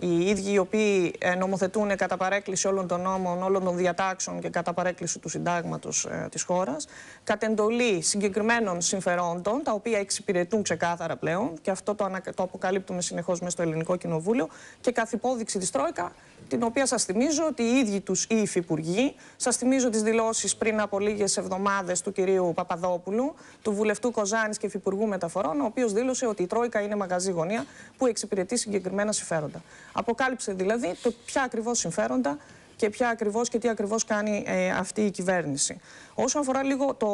οι ίδιοι οι οποίοι ε, νομοθετούν κατά παρέκκληση όλων των νόμων, όλων των διατάξεων και κατά παρέκκληση του συντάγματος ε, της χώρας, κατ' εντολή συγκεκριμένων συμφερόντων, τα οποία εξυπηρετούν ξεκάθαρα πλέον, και αυτό το, ανα... το αποκαλύπτουμε συνεχώς μέσα στο Ελληνικό Κοινοβούλιο, και καθ' υπόδειξη της Τρόικα, την οποία σας θυμίζω ότι οι ίδιοι τους οι υφυπουργοί, σας θυμίζω τις δηλώσεις πριν από λίγες εβδομάδες του κυρίου Παπαδόπουλου, του βουλευτού Κοζάνης και υφυπουργού μεταφορών, ο οποίος δήλωσε ότι η Τρόικα είναι μαγαζί γωνία που εξυπηρετεί συγκεκριμένα συμφέροντα. Αποκάλυψε δηλαδή το ποια ακριβώς συμφέροντα και ποια ακριβώς και τι ακριβώς κάνει ε, αυτή η κυβέρνηση. Όσον αφορά λίγο το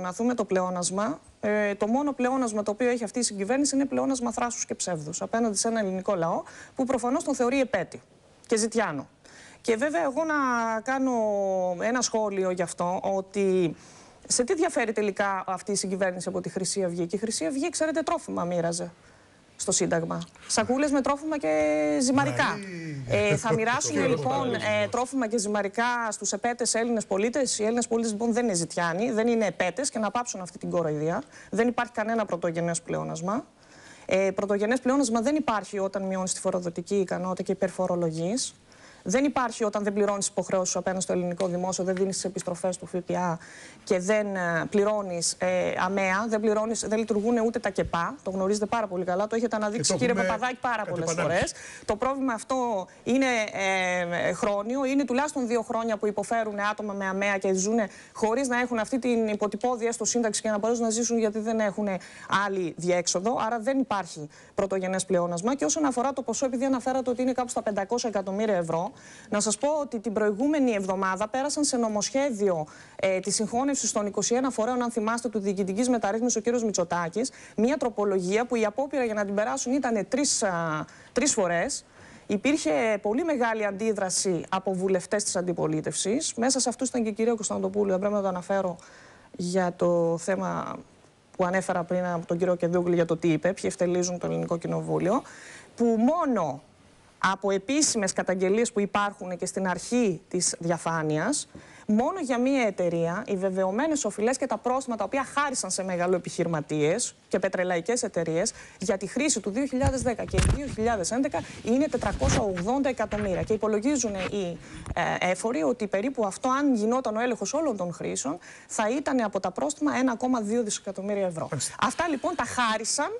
να δούμε το πλεόνασμα, ε, το μόνο πλεόνασμα το οποίο έχει αυτή η συγκυβέρνηση είναι πλεόνασμα θράσους και ψεύδους απέναντι σε ένα ελληνικό λαό που προφανώς τον θεωρεί επέτη και ζητιάνο. Και βέβαια εγώ να κάνω ένα σχόλιο γι' αυτό ότι σε τι διαφέρει τελικά αυτή η συγκυβέρνηση από τη Χρυσή Αυγή; Και η Χρυσή Αυγή, ξέρετε, τρόφιμα μοίραζε στο Σύνταγμα. Σακούλες με τρόφιμα και ζυμαρικά. Ε, θα μοιράσουν λοιπόν ε, τρόφιμα και ζυμαρικά στους επέτες Έλληνες πολίτες. Οι Έλληνες πολίτες λοιπόν δεν είναι ζητιάνοι, δεν είναι επέτες και να πάψουν αυτή την κοροϊδία. Δεν υπάρχει κανένα πρωτογενές πλεόνασμα. Ε, πρωτογενές πλεόνασμα δεν υπάρχει όταν μειώνεις τη φοροδοτική ικανότητα και υπερφορολογείς. Δεν υπάρχει όταν δεν πληρώνεις υποχρεώσεις σου απέναντι στο ελληνικό δημόσιο, δεν δίνεις τις επιστροφές του ΦΠΑ και δεν πληρώνεις ε, αμαία, δεν, πληρώνεις, δεν λειτουργούν ούτε τα ΚΕΠΑ. Το γνωρίζετε πάρα πολύ καλά. Το έχετε αναδείξει, κύριε Παπαδάκη, πάρα πολλές φορές. Το πρόβλημα αυτό είναι ε, χρόνιο. Είναι τουλάχιστον δύο χρόνια που υποφέρουν άτομα με αμαία και ζουν χωρίς να έχουν αυτή την υποτυπώδια στο σύνταξη και να μπορέσουν να ζήσουν γιατί δεν έχουν άλλη διέξοδο. Άρα δεν υπάρχει πρωτογενές πλεόνασμα. Και όσον αφορά το ποσό, επειδή αναφέρατε ότι είναι κάπου στα 500 εκατομμύρια ευρώ, να σας πω ότι την προηγούμενη εβδομάδα πέρασαν σε νομοσχέδιο ε, της συγχώνευσης των 21 φορέων, αν θυμάστε, του διοικητικής μεταρρύθμισης ο κ. Μητσοτάκης, μια τροπολογία που η απόπειρα για να την περάσουν ήταν τρεις φορές. Υπήρχε πολύ μεγάλη αντίδραση από βουλευτές της αντιπολίτευσης. Μέσα σε αυτούς ήταν και η κυρία Κωνσταντοπούλου. Δεν πρέπει να το αναφέρω για το θέμα που ανέφερα πριν από τον κύριο Κεδούγλη για το τι είπε, ποιοι ευτελίζουν το ελληνικό κοινοβούλιο, που μόνο από επίσημες καταγγελίες που υπάρχουν και στην αρχή της διαφάνειας, μόνο για μία εταιρεία οι βεβαιωμένες οφειλές και τα πρόστιμα τα οποία χάρισαν σε μεγαλοεπιχειρηματίες και πετρελαϊκές εταιρείες για τη χρήση του 2010 και 2011 είναι 480 εκατομμύρια. Και υπολογίζουν οι ε, έφοροι ότι περίπου αυτό, αν γινόταν ο έλεγχος όλων των χρήσεων, θα ήταν από τα πρόστιμα 1,2 δισεκατομμύρια ευρώ. Αυτά λοιπόν τα χάρισαν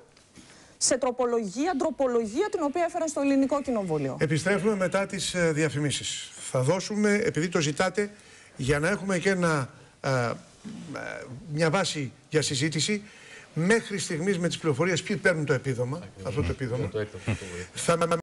σε τροπολογία, τροπολογία την οποία έφεραν στο ελληνικό κοινοβούλιο. Επιστρέφουμε μετά τις ε, διαφημίσεις. Θα δώσουμε, επειδή το ζητάτε, για να έχουμε και ένα, ε, ε, μια βάση για συζήτηση, μέχρι στιγμής με τις πληροφορίες ποιοι παίρνουν το επίδομα, αυτό το επίδομα, θα